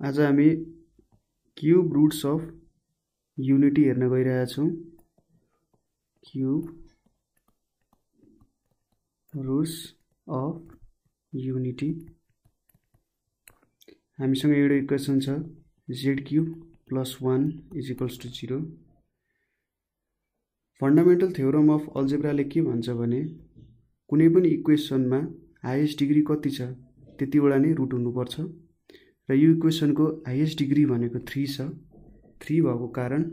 आज हामी cube roots of unity हेर्न गइरहेछौँ क्युब रुट्स अफ युनिटी। हामीसँग एउटा इक्वेसन छ Z cube plus one is equals to zero. Fundamental theorem of अल्जेब्राले के भन्छ भने कुनै पनि इक्वेसनमा हाइएस्ट डिग्री कति छ त्यतिवटा नै रुट हुनुपर्छ। र यो इक्वेसनको हाइएस्ट डिग्री भनेको थ्री छ। थ्री भएको कारण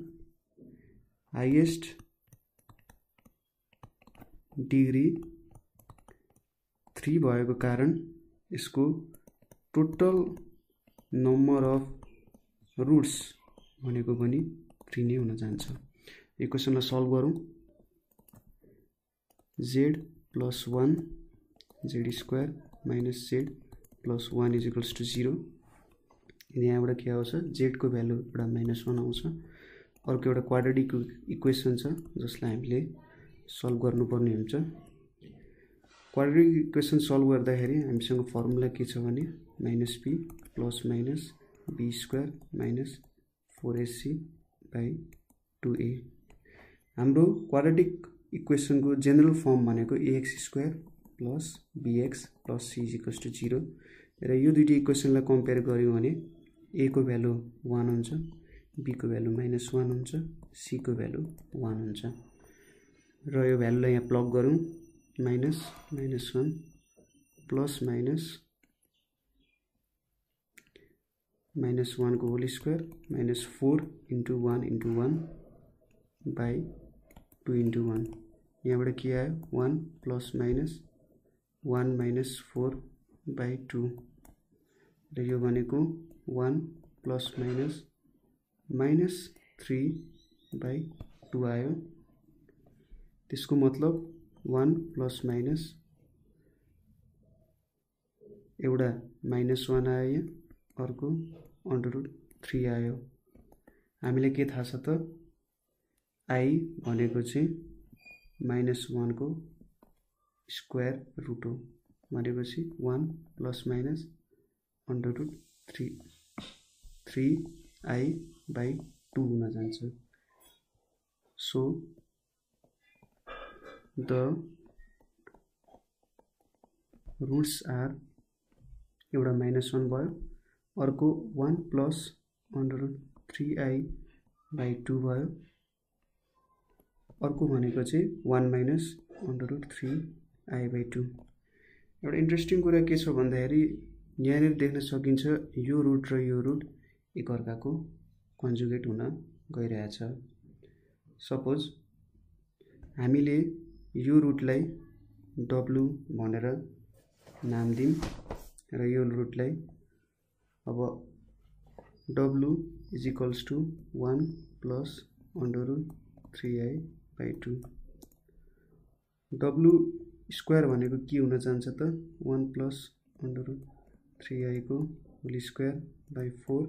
हाइएस्ट डिग्री थ्री भएको कारण यसको टोटल नम्बर अफ रुट्स भनेको पनि थ्री नै हुन जान्छ। इक्वेसनलाई सल्भ गरौँ। Z plus one Z square minus Z plus one is equals to zero यहाँबाट के आउँछ? जेडको भ्यालु एउटा माइनस वान आउँछ। अर्को एउटा क्वाड्रेटिक इक्वेसन छ जसलाई हामीले सल्भ गर्नुपर्ने हुन्छ। क्वाड्रेटिक इक्वेसन सल्भ गर्दाखेरि हामीसँग फर्मुला के छ भने minus B plus minus B square minus four AC by two A हाम्रो क्वाड्रेटिक इक्वेसनको जेनरल फर्म भनेको AX square plus BX plus C is equals to zero र यो दुइटै इक्वेसनलाई कम्पेयर गऱ्यौँ भने ए को भ्यालु वान हुन्छ बीको भ्यालु माइनस वान हुन्छ सीको भ्यालु वान हुन्छ। र यो भ्यालुलाई यहाँ प्लग गरौँ minus minus one plus minus minus वानको whole square minus four into one into one by two into one यहाँबाट के आयो one plus minus one minus four by two र यो भनेको one plus minus minus three by two आयो। त्यसको मतलब वान प्लस माइनस एउटा माइनस वान आयो यहाँ अर्को अन्डर रुट थ्री आयो। हामीलाई के थाहा छ त? आई भनेको चाहिँ माइनस वानको स्क्वायर रुट हो। भनेपछि one plus minus under root three three I by two हुन जान्छ। सो द रुट्स आर एउटा माइनस वान भयो। अर्को one plus under root three I by two भयो। अर्को भनेको चाहिँ one minus under root three I by two एउटा इन्ट्रेस्टिङ कुरा के छ भन्दाखेरि यहाँनिर देख्न सकिन्छ यो रुट र यो रुट एकअर्काको कन्जुगेट हुन गइरहेछ। सपोज हामीले यो रुटलाई डब्लु भनेर नाम दिउँ र यो रुटलाई अब W is equals to one plus under root three I by two W square भनेको के हुन जान्छ त? One plus under root three आईको whole square by four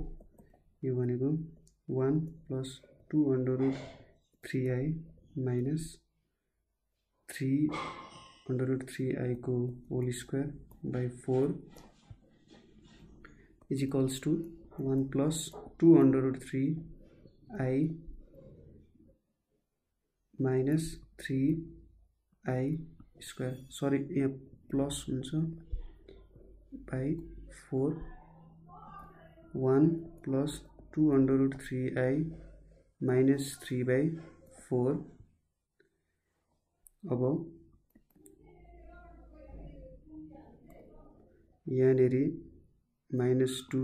यो भनेको one plus two under root three I minus three under root three आईको whole square by four is equals to one plus two under root three I minus three I square sorry यहाँ plus हुन्छ by four one plus two under root three I minus three by four अब यहाँनिर minus two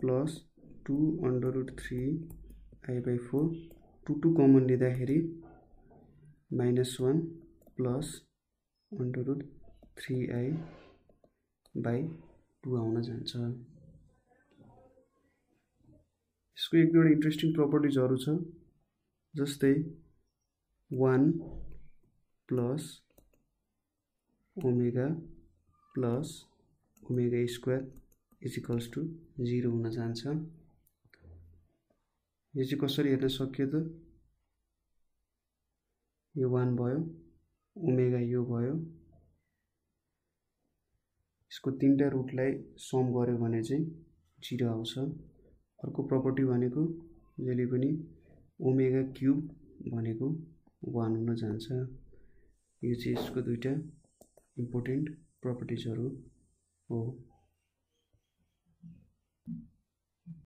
plus two under root three I by four two two common लिँदाखेरि minus one plus under root three I by two आउन जान्छ। यसको एक दुईवटा interesting प्रपर्टिजहरू छ जस्तै one plus omega plus omega square is equals to zero हुन जान्छ। यो चाहिँ कसरी हेर्न सकियो त? यो वान भयो ओमेगा यो भयो यसको तिनवटा रुटलाई सम गऱ्यो भने चाहिँ जिरो आउँछ। अर्को प्रपर्टी भनेको जहिले पनि ओमेगा क्युब भनेको वान हुन जान्छ। यो चाहिँ यसको दुइटा इम्पोर्टेन्ट प्रपर्टिजहरू हो।